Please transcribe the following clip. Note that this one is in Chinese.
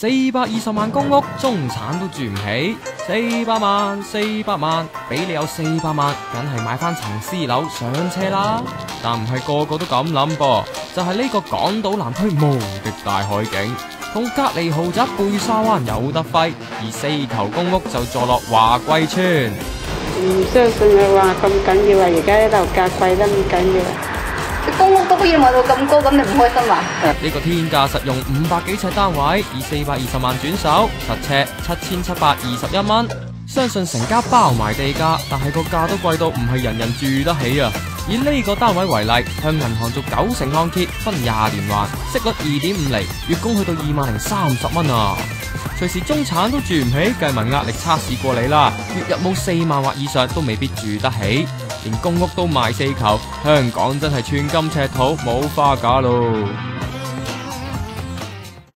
四百二十万公屋，中产都住唔起。四百万，四百万，俾你有四百万，梗系买翻层私楼上车啦。但唔系个个都咁谂噃，就系呢个港岛南区无敌大海景，同隔篱豪宅贝沙湾有得挥，而四头公屋就坐落华贵村。唔相信佢话，咁紧要啊！而家呢楼价贵得咁紧要啊！公屋都可以卖到咁高，咁你唔开心啊？呢个天价实用五百几尺单位，以四百二十万转手，实尺七千七百二十一蚊，相信成家包埋地价，但系个价都贵到唔系人人住得起啊！以呢个单位为例，向银行做九成按揭，分廿年还，息率二点五厘，月供去到二万零三十蚊啊！随时中产都住唔起，计埋压力测试过你啦，月入冇四万或以上都未必住得起。连公屋都賣四球，香港真係寸金尺土，冇花假咯～